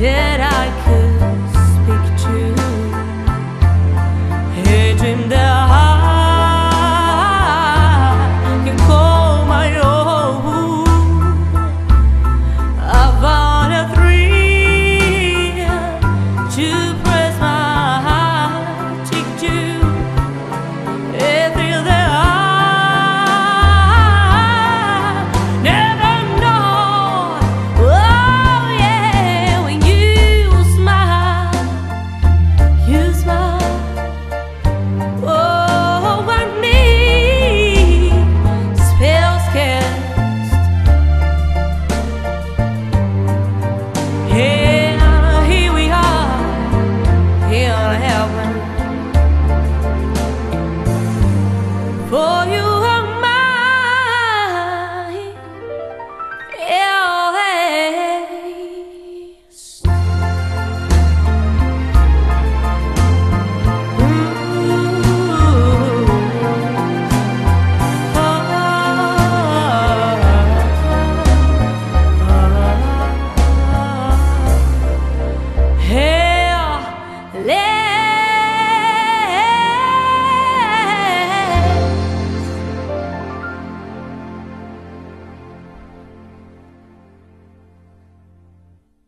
yeah.